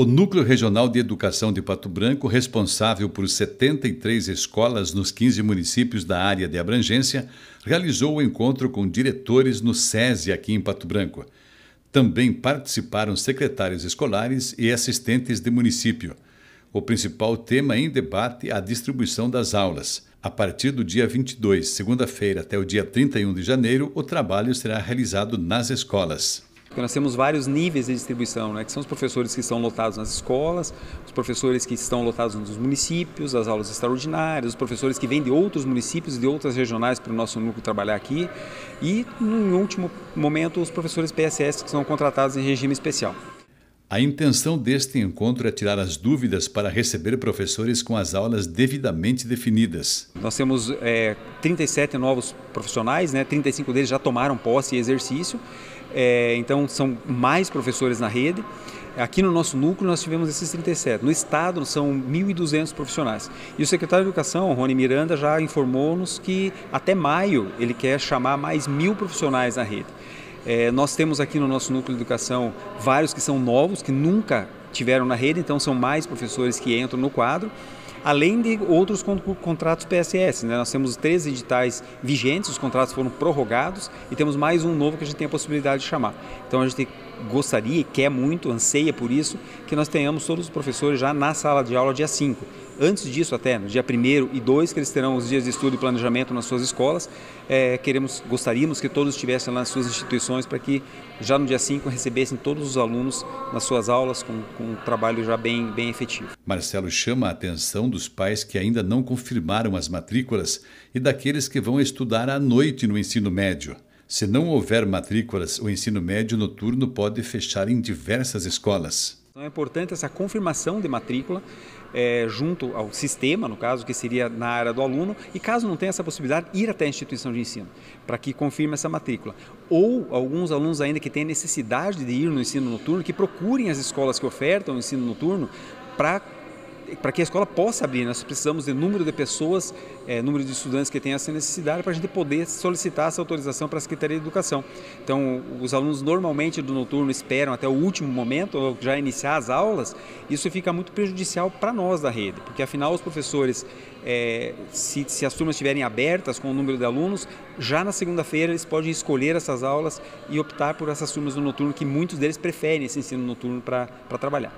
O Núcleo Regional de Educação de Pato Branco, responsável por 73 escolas nos 15 municípios da área de abrangência, realizou o encontro com diretores no SESI aqui em Pato Branco. Também participaram secretários escolares e assistentes de município. O principal tema em debate é a distribuição das aulas. A partir do dia 22, segunda-feira, até o dia 31 de janeiro, o trabalho será realizado nas escolas. Porque nós temos vários níveis de distribuição, né, que são os professores que estão lotados nas escolas, os professores que estão lotados nos municípios, as aulas extraordinárias, os professores que vêm de outros municípios e de outras regionais para o nosso núcleo trabalhar aqui e, em último momento, os professores PSS que são contratados em regime especial. A intenção deste encontro é tirar as dúvidas para receber professores com as aulas devidamente definidas. Nós temos é, 37 novos profissionais, né, 35 deles já tomaram posse e exercício, é, então são mais professores na rede. Aqui no nosso núcleo nós tivemos esses 37. No estado são 1.200 profissionais. E o secretário de Educação, Rony Miranda, já informou-nos que até maio ele quer chamar mais mil profissionais na rede. É, nós temos aqui no nosso núcleo de educação vários que são novos, que nunca tiveram na rede, então são mais professores que entram no quadro além de outros contratos PSS. Né? Nós temos três editais vigentes, os contratos foram prorrogados e temos mais um novo que a gente tem a possibilidade de chamar. Então a gente gostaria quer muito, anseia por isso, que nós tenhamos todos os professores já na sala de aula dia 5. Antes disso, até no dia 1 e 2, que eles terão os dias de estudo e planejamento nas suas escolas, é, queremos, gostaríamos que todos estivessem lá nas suas instituições para que já no dia 5 recebessem todos os alunos nas suas aulas com, com um trabalho já bem, bem efetivo. Marcelo chama a atenção dos pais que ainda não confirmaram as matrículas e daqueles que vão estudar à noite no ensino médio. Se não houver matrículas, o ensino médio noturno pode fechar em diversas escolas. Então é importante essa confirmação de matrícula é, junto ao sistema, no caso, que seria na área do aluno, e caso não tenha essa possibilidade, ir até a instituição de ensino, para que confirme essa matrícula. Ou alguns alunos ainda que têm necessidade de ir no ensino noturno, que procurem as escolas que ofertam o ensino noturno para para que a escola possa abrir, nós precisamos de número de pessoas, é, número de estudantes que têm essa necessidade para a gente poder solicitar essa autorização para a Secretaria de Educação. Então, os alunos normalmente do noturno esperam até o último momento, ou já iniciar as aulas, isso fica muito prejudicial para nós da rede, porque afinal os professores, é, se, se as turmas estiverem abertas com o número de alunos, já na segunda-feira eles podem escolher essas aulas e optar por essas turmas do noturno, que muitos deles preferem esse ensino noturno para trabalhar.